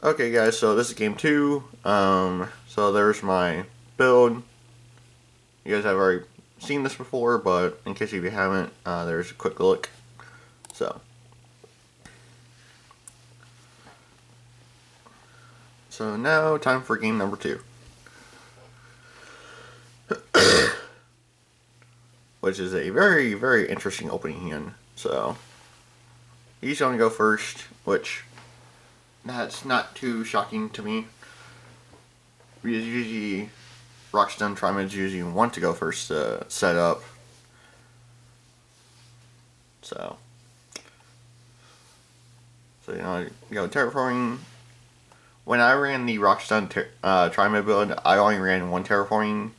Okay guys, so this is game two. Um, so there's my build. You guys have already seen this before, but in case if you haven't, uh, there's a quick look. So. So now, time for game number two. Which is a very, very interesting opening hand. So, he's going to go first, which that's not too shocking to me. Because usually, Rock Stun Triamids usually want to go first to set up. So, so you know, you know, terraforming. When I ran the Rock Stun ter uh, Triamid build, I only ran one terraforming,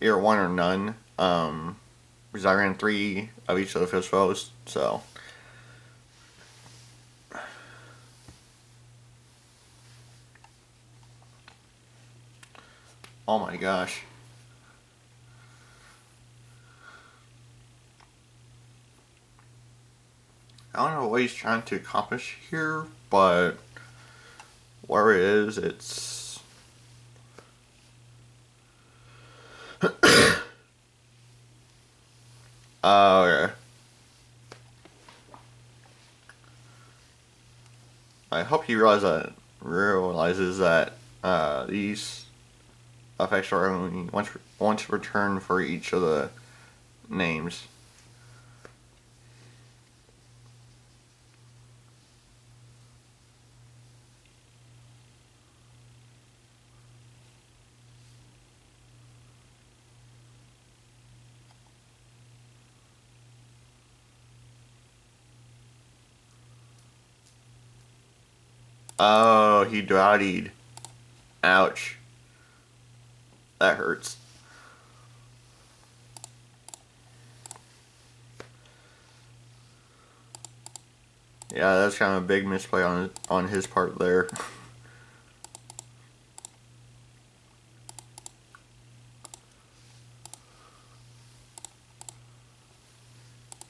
either one or none. Um, because I ran three of each of the fish foes, so. Oh my gosh. I don't know what he's trying to accomplish here, but where it is, it's Oh, okay. I hope he realizes that realizes that uh, these effects are only once once returned for each of the names. Oh, he dotted. Ouch. That hurts. Yeah, that's kind of a big misplay on on his part there.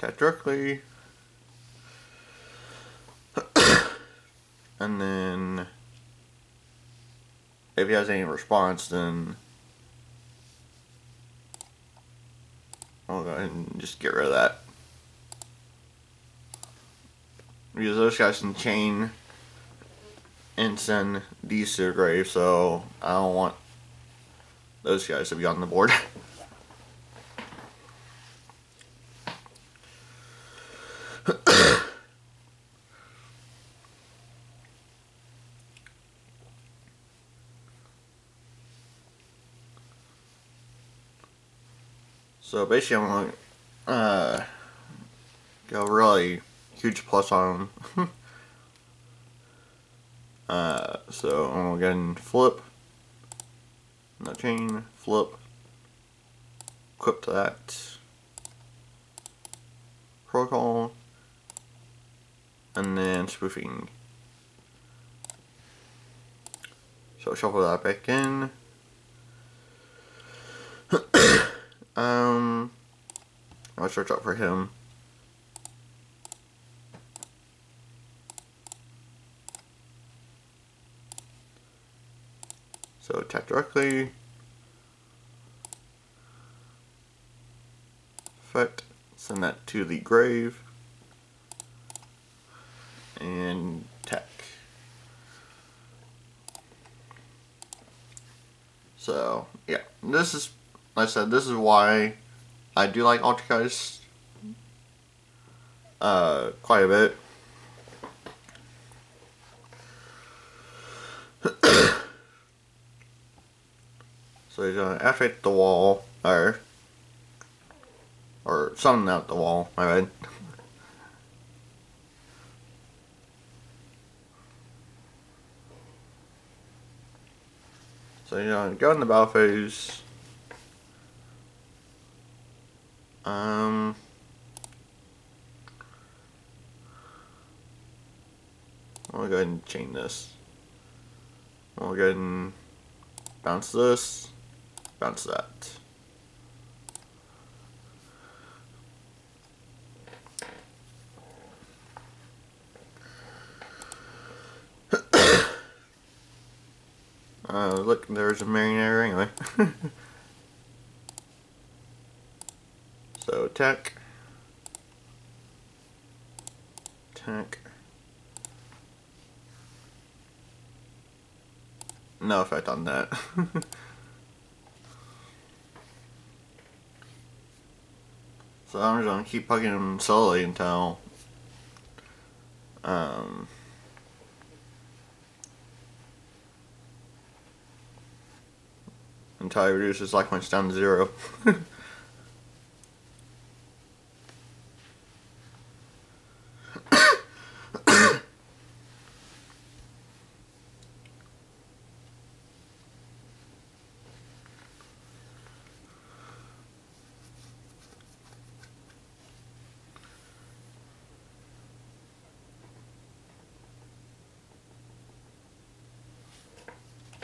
Tetrically. and then if he has any response, then I'll go ahead and just get rid of that. Because those guys can chain and send these to grave, so I don't want those guys to be on the board. So basically, I'm going uh, go really huge plus on them. uh, so I'm going to flip. No chain, flip. Equip to that. Protocol. And then spoofing. So shuffle that back in. Um, I'll search up for him. So attack directly. Effect. Send that to the grave. And tech. So, yeah. This is like I said, this is why I do like Altergeist uh, quite a bit. so he's gonna activate the wall, or or something out the wall, my bad. so you're gonna go in the battle Um, I'll go ahead and chain this. I'll go ahead and bounce this, bounce that. Uh, look, there's a marionetter anyway. tech. Tech. No effect on that. so I'm just gonna keep bugging him slowly until um until he reduces life points down to zero.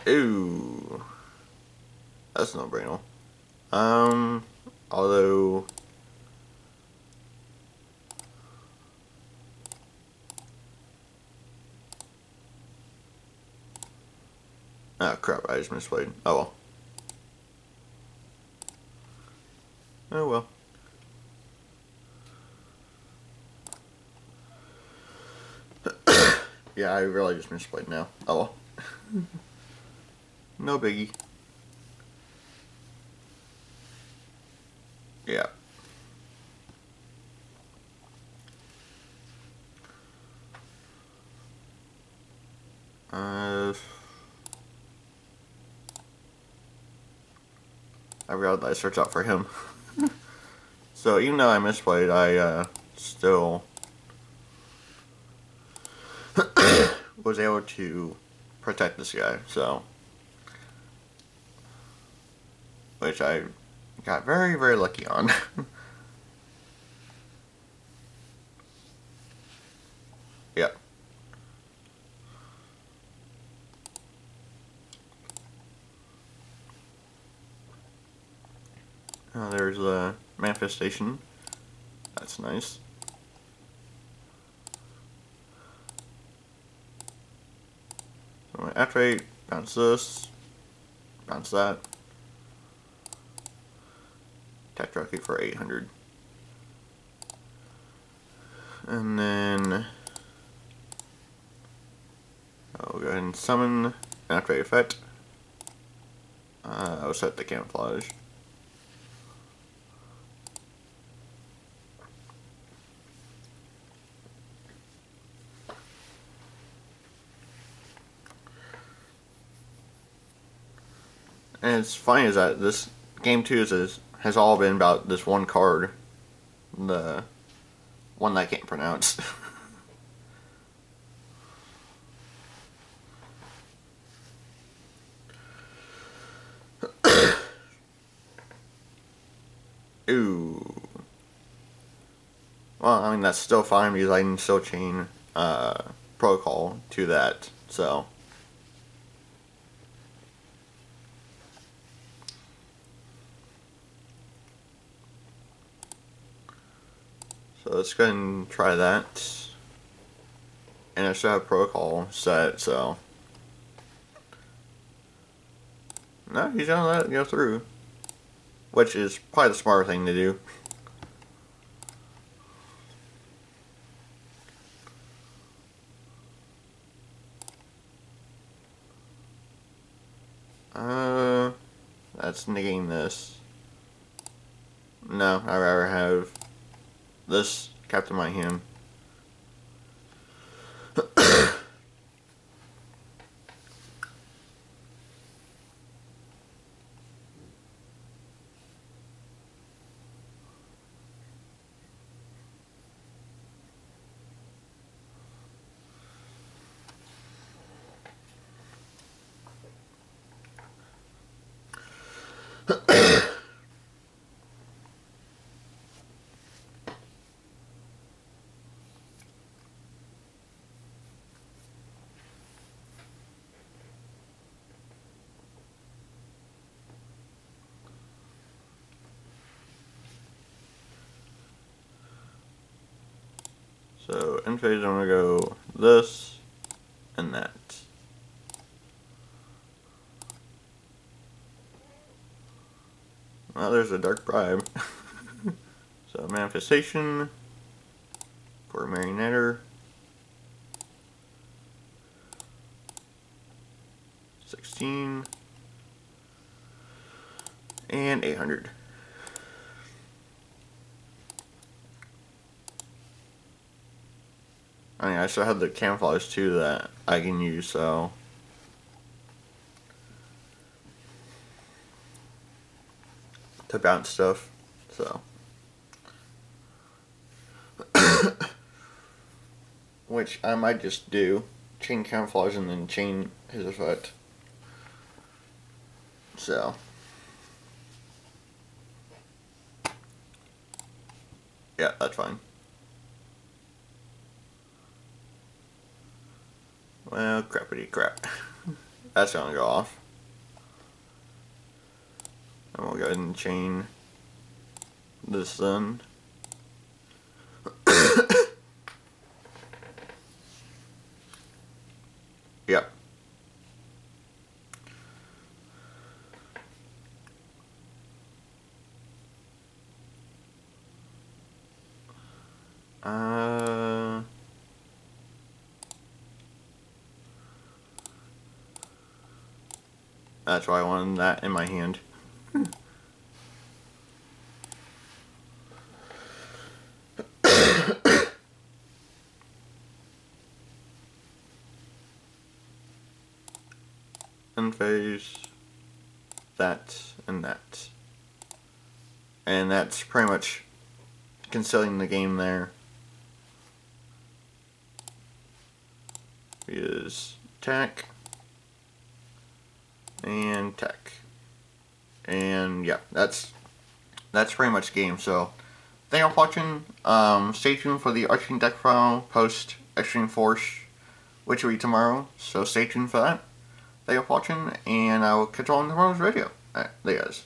Ooh. That's no brainer. Um, although. Ah, crap, I just misplayed. Oh well. Oh well. yeah, I really just misplayed now. Oh well. no biggie. Yeah. Uh, I realized I searched out for him. so even though I misplayed, I uh, still was able to protect this guy. So, which I got very, very lucky on. yep. Oh, there's a manifestation. That's nice. So activate, bounce this, bounce that. Attack directly for 800. And then I'll go ahead and summon activate effect. Uh, I'll set the camouflage. And it's funny is that this game two is, is has all been about this one card, the one that I can't pronounce. Ooh. Well, I mean that's still fine because I can still chain uh, protocol to that, so. Let's go and try that. And I should have protocol set, so. No, he's gonna let it go through. Which is probably the smarter thing to do. Uh, that's negating this. No, I'd rather have this kept in my hand. So in phase, I'm going to go this and that. Well, there's a dark bribe. so manifestation for marionetter. Sixteen and eight hundred. I mean, I still have the camouflage too that I can use, so. To bounce stuff, so. Which I might just do. Chain camouflage and then chain his effect. So. Yeah, that's fine. Well, crappity crap. That's gonna go off. And we'll go ahead and chain this then. yep. That's why I wanted that in my hand. and phase that and that. And that's pretty much concealing the game there. Is tech and tech. And yeah that's that's pretty much game. So thank you for watching. Um, stay tuned for the Arching deck file post extreme force which will be tomorrow. So stay tuned for that. Thank you for watching and I will catch you all in tomorrow's video. Alright, there guys